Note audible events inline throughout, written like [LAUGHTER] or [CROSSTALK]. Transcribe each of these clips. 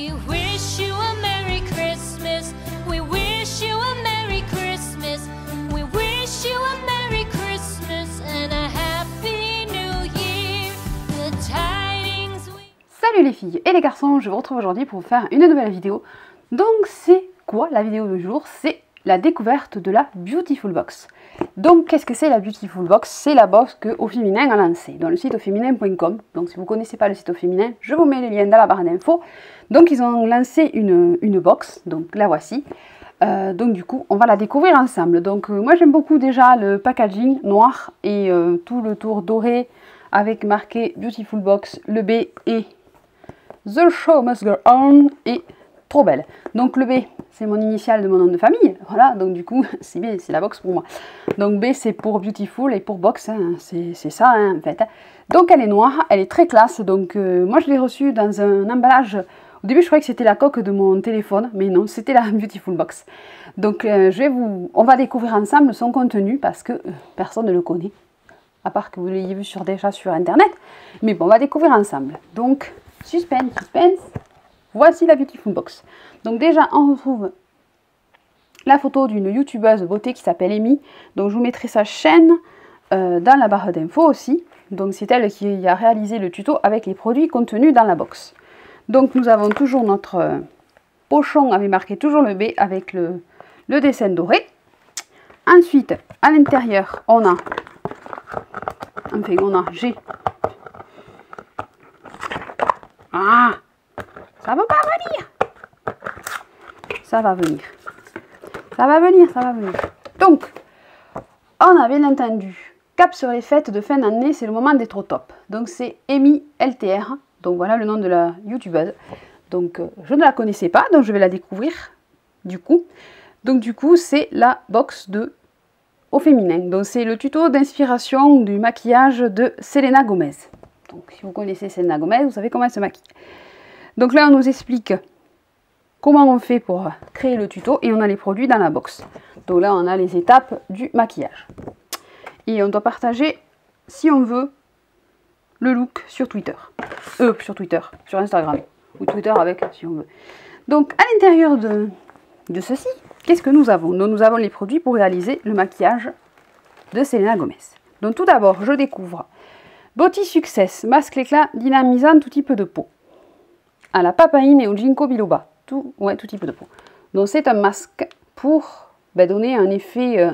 We wish you a Merry Christmas. We wish you a Merry Christmas. We wish you a Merry Christmas and a Happy New Year. The tidings we Salut les filles et les garçons, je vous retrouve aujourd'hui pour faire une nouvelle vidéo. Donc c'est quoi la vidéo du jour? C'est la découverte de la Beautiful Box. Donc qu'est-ce que c'est la Beautiful Box? C'est la box que Au Féminin a lancée dans le site auféminin.com. Donc si vous ne connaissez pas le site Au Féminin, je vous mets le lien dans la barre d'infos. Donc ils ont lancé une, une box, donc la voici. Euh, donc du coup, on va la découvrir ensemble. Donc euh, moi j'aime beaucoup déjà le packaging noir et euh, tout le tour doré avec marqué Beautiful Box, le B et The Show Must Go On trop belle. Donc le B, c'est mon initial de mon nom de famille. Voilà, donc du coup, [LAUGHS] c'est bien, c'est la box pour moi. Donc B, c'est pour Beautiful et pour Box, hein, c'est c'est ça hein, en fait. Donc elle est noire, elle est très classe. Donc euh, moi je l'ai reçue dans un emballage. Au début, je croyais que c'était la coque de mon téléphone, mais non, [LAUGHS] c'était la Beautiful Box. Donc euh, je vais vous, on va découvrir ensemble son contenu parce que euh, personne ne le connaît, à part que vous l'ayez vu sur déjà sur internet. Mais bon, on va découvrir ensemble. Donc suspense, suspense. Voici la Beautiful Box. Donc déjà, on retrouve la photo d'une youtubeuse beauté qui s'appelle Amy. Donc je vous mettrai sa chaîne euh, dans la barre d'infos aussi. Donc c'est elle qui a réalisé le tuto avec les produits contenus dans la box. Donc nous avons toujours notre euh, pochon avec marqué toujours le B avec le, dessin doré. Ensuite, à l'intérieur, on a, enfin on a, j'ai, ah, ça va pas venir. Ça va venir. Ça va venir, ça va venir. Donc, on a bien entendu, cap sur les fêtes de fin d'année, c'est le moment d'être au top. Donc c'est Amy LTR. Donc voilà le nom de la youtubeuse. Donc euh, je ne la connaissais pas, donc je vais la découvrir du coup. Donc du coup, c'est la box de au féminin. Donc c'est le tuto d'inspiration du maquillage de Selena Gomez. Donc si vous connaissez Selena Gomez, vous savez comment elle se maquille. Donc là, on nous explique comment on fait pour créer le tuto et on a les produits dans la box. Donc là, on a les étapes du maquillage. Et on doit partager, si on veut, le look sur Twitter. Euh, sur Twitter, sur Instagram. Ou Twitter avec, si on veut. Donc à l'intérieur de, ceci, qu'est-ce que nous avons? Nous avons les produits pour réaliser le maquillage de Selena Gomez. Donc tout d'abord, je découvre Body Success, masque éclat dynamisant tout type de peau. À la papaïne et au ginkgo biloba. Tout, type de peau. Donc c'est un masque pour ben, donner un effet euh,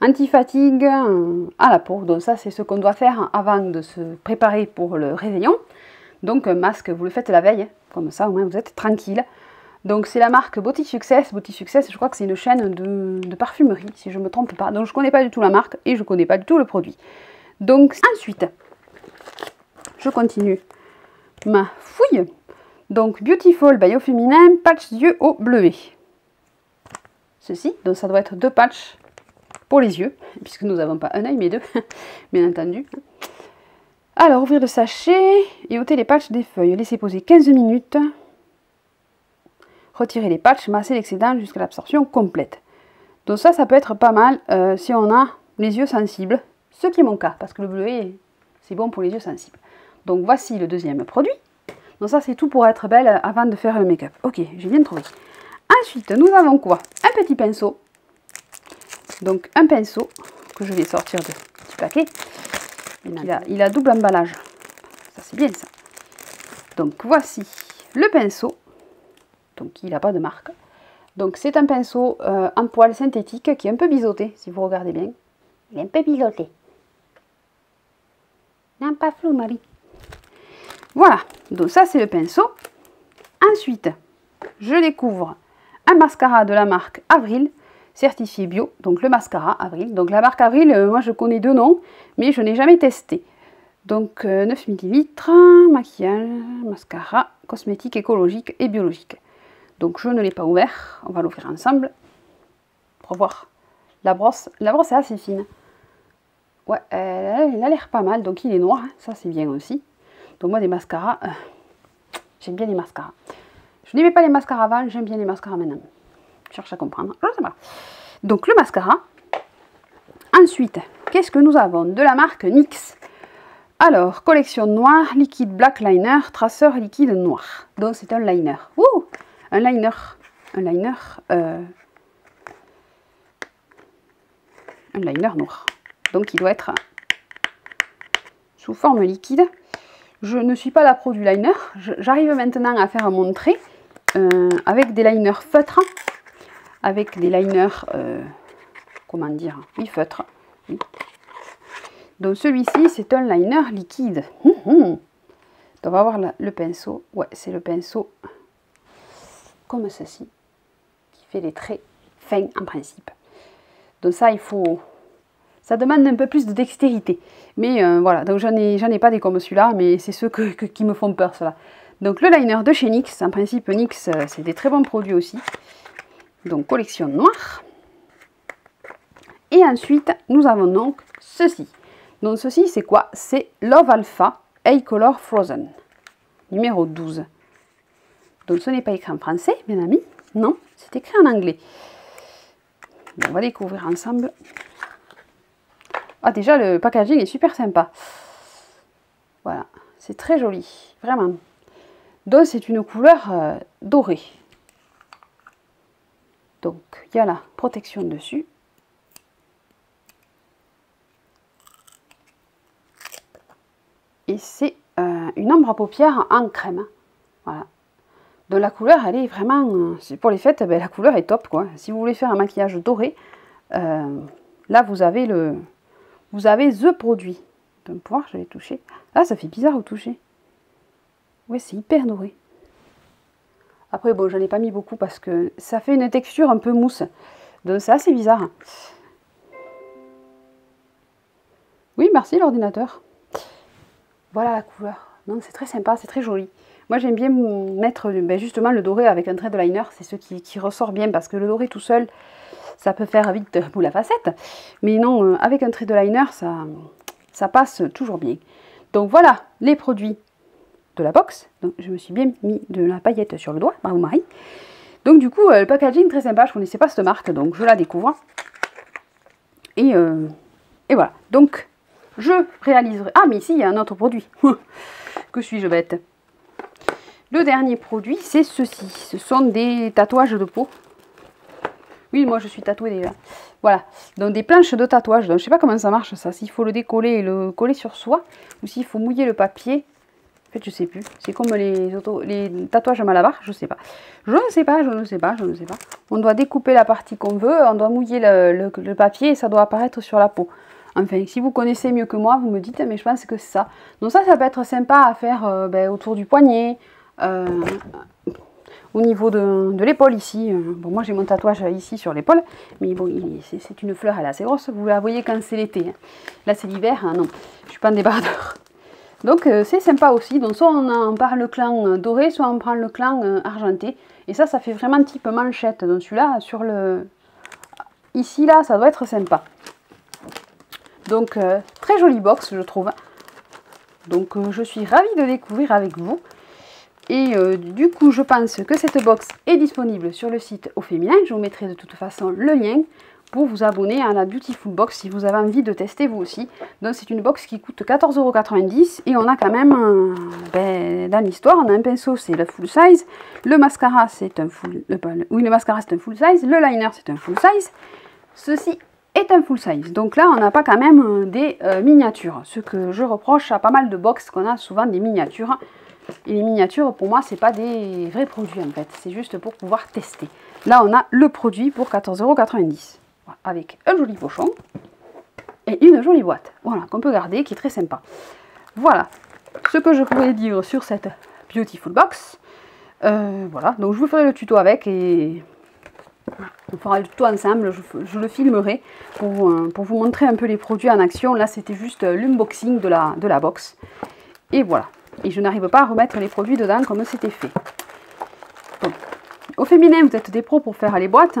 anti-fatigue euh, à la peau. Donc ça c'est ce qu'on doit faire avant de se préparer pour le réveillon. Donc un masque, vous le faites la veille, hein. comme ça au moins vous êtes tranquille. Donc c'est la marque Body Success. Body Success, je crois que c'est une chaîne de, de parfumerie, si je ne me trompe pas. Donc je ne connais pas du tout la marque et je ne connais pas du tout le produit. Donc ensuite, je continue ma fouille. Donc Beautiful by au féminin, patch yeux au bleuet. Ceci, donc ça doit être deux patchs pour les yeux, puisque nous n'avons pas un œil mais deux, [LAUGHS] bien entendu. Alors, ouvrir le sachet et ôter les patchs des feuilles. Laisser poser 15 minutes. Retirer les patchs, masser l'excédent jusqu'à l'absorption complète. Donc ça, ça peut être pas mal euh, si on a les yeux sensibles, ce qui est mon cas, parce que le bleuet, c'est bon pour les yeux sensibles. Donc voici le deuxième produit. Donc ça, c'est tout pour être belle avant de faire le make-up. Ok, j'ai bien trouvé. Ensuite, nous avons quoi? Un petit pinceau. Donc un pinceau que je vais sortir de petit paquet. Il a, il a double emballage. Ça, c'est bien ça. Donc voici le pinceau. Donc il n'a pas de marque. Donc c'est un pinceau euh, en poil synthétique qui est un peu biseauté, si vous regardez bien. Il est un peu biseauté. Non, pas flou, Marie. Voilà, donc ça c'est le pinceau. Ensuite, je découvre un mascara de la marque Avril, certifié bio, donc le mascara Avril. Donc la marque Avril, euh, moi je connais deux noms, mais je n'ai jamais testé. Donc euh, 9 ml, maquillage, mascara, cosmétique écologique et biologique. Donc je ne l'ai pas ouvert, on va l'ouvrir ensemble pour voir. La brosse, la brosse est assez fine. Ouais, elle, elle a l'air pas mal, donc il est noir, hein, ça c'est bien aussi. Donc moi des mascaras, euh, j'aime bien les mascaras. Je n'aimais pas les mascaras avant, j'aime bien les mascaras maintenant. Je cherche à comprendre, je sais pas. Donc le mascara. Ensuite, qu'est-ce que nous avons De la marque NYX. Alors, collection noire, liquide black liner, traceur liquide noir. Donc c'est un liner. Un liner. Un liner. Euh, un liner noir. Donc il doit être sous forme liquide. Je ne suis pas la pro du liner. J'arrive maintenant à faire mon trait euh, avec des liners feutres. Avec des liners, euh, comment dire, oui, feutres. Donc celui-ci, c'est un liner liquide. Hum, hum. on va voir le pinceau. Ouais, c'est le pinceau comme ceci, qui fait les traits fins en principe. Donc ça, il faut... Ça demande un peu plus de dextérité. Mais euh, voilà, donc j'en ai, pas des comme celui-là, mais c'est ceux qui me font peur, cela. Donc le liner de chez NYX, en principe NYX, euh, c'est des très bons produits aussi. Donc collection noire. Et ensuite, nous avons donc ceci. Donc ceci, c'est quoi? C'est Love Alpha A-Color Frozen, numéro 12. Donc ce n'est pas écrit en français, bien amis. Non, c'est écrit en anglais. on va découvrir ensemble. Ah déjà, le packaging est super sympa. Voilà, c'est très joli, vraiment. Donc c'est une couleur euh, dorée. Donc il y a la protection dessus. et c'est euh, une ombre à paupières en crème. Voilà. Donc la couleur, elle est vraiment... Euh, pour les fêtes, ben, la couleur est top. quoi. Si vous voulez faire un maquillage doré, là, vous avez le... Vous avez the produit. Donc, pour voir, je vais toucher. Ah, ça fait bizarre au toucher. Ouais, c'est hyper doré. Après, bon, je n'en ai pas mis beaucoup parce que ça fait une texture un peu mousse. Donc, c'est assez bizarre. Oui, merci l'ordinateur. Voilà la couleur. Donc c'est très sympa, c'est très joli. Moi j'aime bien mettre ben, justement le doré avec un trait de liner, c'est ce qui, ressort bien parce que le doré tout seul, ça peut faire vite boule la facette. Mais non, euh, avec un trait de liner, ça, passe toujours bien. Donc voilà les produits de la box. Je me suis bien mis de la paillette sur le doigt, bravo Marie. Donc du coup, euh, le packaging très sympa, je ne connaissais pas cette marque, donc je la découvre. Et, euh, et voilà, donc je réaliserai... Ah, mais ici, il y a un autre produit. [LAUGHS] que suis-je bête? Le dernier produit, c'est ceci. Ce sont des tatouages de peau. Oui, moi, je suis tatouée déjà. Voilà, donc des planches de tatouage. Donc, je sais pas comment ça marche, ça. S'il faut le décoller et le coller sur soi, ou s'il faut mouiller le papier. En fait, je sais plus. C'est comme les, les tatouages à malabar, je sais pas. Je ne sais pas, je ne sais pas, je ne sais pas. On doit découper la partie qu'on veut, on doit mouiller le papier et ça doit apparaître sur la peau. Enfin, si vous connaissez mieux que moi, vous me dites, mais je pense que c'est ça. Donc ça, ça peut être sympa à faire euh, ben, autour du poignet, euh, au niveau de, l'épaule ici. Euh, bon, moi j'ai mon tatouage ici sur l'épaule, mais bon, c'est une fleur, elle est assez grosse. Vous la voyez quand c'est l'été. Hein. Là, c'est l'hiver, hein, non, je suis pas un débardeur. Donc c'est sympa aussi. Donc soit on en prend le clan doré, soit on prend le clan argenté. Et ça, ça fait vraiment type manchette. Donc celui-là, sur le... Ici, là, ça doit être sympa. Donc, euh, très jolie box, je trouve. Donc, euh, je suis ravie de découvrir avec vous. Et euh, du coup, je pense que cette box est disponible sur le site au féminin. Je vous mettrai de toute façon le lien pour vous abonner à la Beautiful Box si vous avez envie de tester vous aussi. Donc c'est une box qui coûte 14,90€ et on a quand même, ben, dans l'histoire, on a un pinceau, c'est le full size, le mascara c'est un full, oui le mascara c'est un full size, le liner c'est un full size, ceci est un full size. Donc là, on n'a pas quand même euh, des euh, miniatures. Ce que je reproche à pas mal de box qu'on a souvent des miniatures. Et les miniatures, pour moi, c'est pas des vrais produits en fait. C'est juste pour pouvoir tester. Là, on a le produit pour 14,90€. Avec un joli pochon et une jolie boîte. Voilà, qu'on peut garder, qui est très sympa. Voilà ce que je pourrais dire sur cette Beautiful Box. Euh, voilà, donc je vous ferai le tuto avec et on fera tout ensemble, je, le filmerai euh, pour, vous montrer un peu les produits en action. Là, c'était juste l'unboxing de la, de la box. Et voilà. Et je n'arrive pas à remettre les produits dedans comme c'était fait. Au féminin, vous êtes des pros pour faire les boîtes.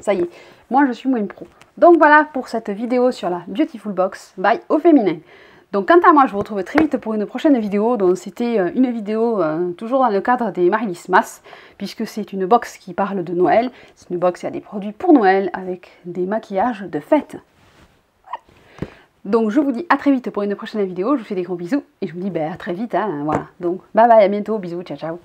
Ça y est, moi je suis moins pro. Donc voilà pour cette vidéo sur la Beautiful Box by Au Féminin. Donc quant à moi, je vous retrouve très vite pour une prochaine vidéo. Donc c'était euh, une vidéo euh, toujours dans le cadre des Marilis Mass, puisque c'est une box qui parle de Noël. C'est une box qui a des produits pour Noël avec des maquillages de fête. Donc je vous dis à très vite pour une prochaine vidéo, je vous fais des gros bisous et je vous dis bah, à très vite, hein, voilà. Donc bye bye, à bientôt, bisous, ciao ciao.